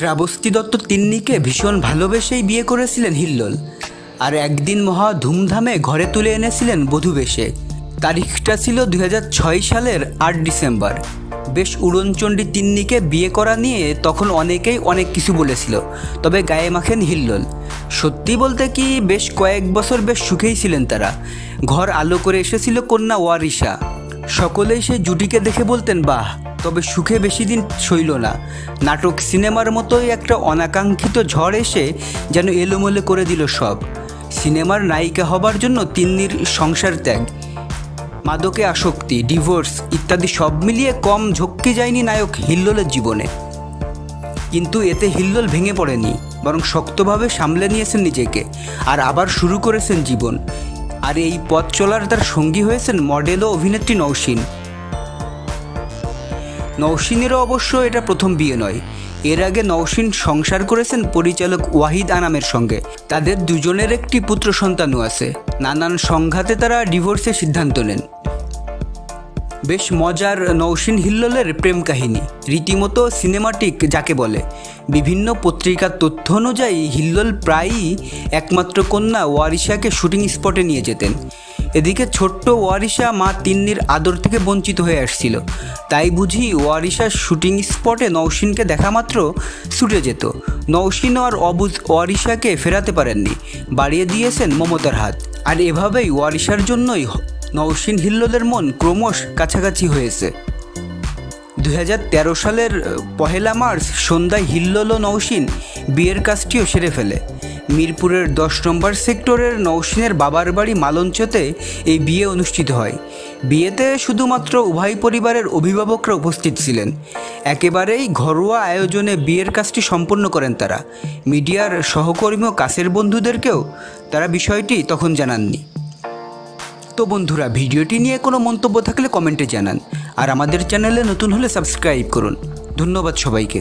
শ্রাবস্তী দত্ত তিন্নিকে ভীষণ ভালোবেসেই বিয়ে করেছিলেন হিল্লোল। আর একদিন মহা ধুমধামে ঘরে তুলে এনেছিলেন বধুবেশে। তারিখটা ছিল দু হাজার ছয় সালের আট ডিসেম্বর। বেশ উড়নচণ্ডী তিন্নিকে বিয়ে করা নিয়ে তখন অনেকেই অনেক কিছু বলেছিল, তবে গায়ে মাখেন হিল্লোল। সত্যি বলতে কি, বেশ কয়েক বছর বেশ সুখেই ছিলেন তারা। ঘর আলো করে এসেছিল কন্যা ওয়ারিশা। সকলেই সেই জুটিকে দেখে বলতেন, বাহ তবে সুখে বেশি দিন সইল না। নাটক সিনেমার মতোই একটা অনাকাঙ্ক্ষিত ঝড় এসে যেন এলোমেলো করে দিল সব। সিনেমার নায়িকা হবার জন্য তিন্নির সংসার ত্যাগ। মাদকে আসক্তি, ডিভোর্স ইত্যাদি সব মিলিয়ে কম ঝক্কি যায়নি নায়ক হিল্লোলের জীবনে। কিন্তু এতে হিল্লোল ভেঙে পড়েনি, বরং শক্তভাবে সামলে নিয়েছেন নিজেকে, আর আবার শুরু করেছেন জীবন। আর এই পথ চলার তার সঙ্গী হয়েছেন মডেল ও অভিনেত্রী নৌসিন নৌসিনেরও অবশ্য এটা প্রথম বিয়ে নয়। এর আগে নৌসিন সংসার করেছেন পরিচালক ওয়াহিদ আনামের সঙ্গে। তাদের দুজনের একটি পুত্র সন্তানও আছে। নানান সংঘাতে তারা ডিভোর্সের সিদ্ধান্ত নেন। বেশ মজার নৌসিন হিল্লোলের প্রেম কাহিনী। রীতিমতো সিনেমাটিক যাকে বলে। বিভিন্ন পত্রিকার তথ্য অনুযায়ী হিল্লোল প্রায়ই একমাত্র কন্যা ওয়ারিশাকে শুটিং স্পটে নিয়ে যেতেন। এদিকে ছোট্ট ওয়ারিশা মা তিন্নির আদর থেকে বঞ্চিত হয়ে আসছিল। তাই বুঝি ওয়ারিশার শুটিং স্পটে নৌসিনকে দেখা মাত্র ছুটে যেত। নৌসিন আর অবুজ ওয়ারিশাকে ফেরাতে পারেননি, বাড়িয়ে দিয়েছেন মমতার হাত। আর এভাবেই ওয়ারিশার জন্যই নৌসিন হিল্লোলের মন ক্রমশ কাছাকাছি হয়েছে। দুহাজার তেরো সালের পহেলা মার্চ সন্ধ্যায় হিল্লোল নৌসিন বিয়ের কাজটিও সেরে ফেলে। মিরপুরের দশ নম্বর সেক্টরের নৌসিনের বাবার বাড়ি মালঞ্চতে এই বিয়ে অনুষ্ঠিত হয়। বিয়েতে শুধুমাত্র উভয় পরিবারের অভিভাবকরা উপস্থিত ছিলেন। একেবারেই ঘরোয়া আয়োজনে বিয়ের কাজটি সম্পন্ন করেন তারা। মিডিয়ার সহকর্মী ও কাছের বন্ধুদেরকেও তারা বিষয়টি তখন জানাননি। তো বন্ধুরা, ভিডিওটি নিয়ে কোনো মন্তব্য থাকলে কমেন্টে জানান। আর আমাদের চ্যানেলে নতুন হলে সাবস্ক্রাইব করুন। ধন্যবাদ সবাইকে।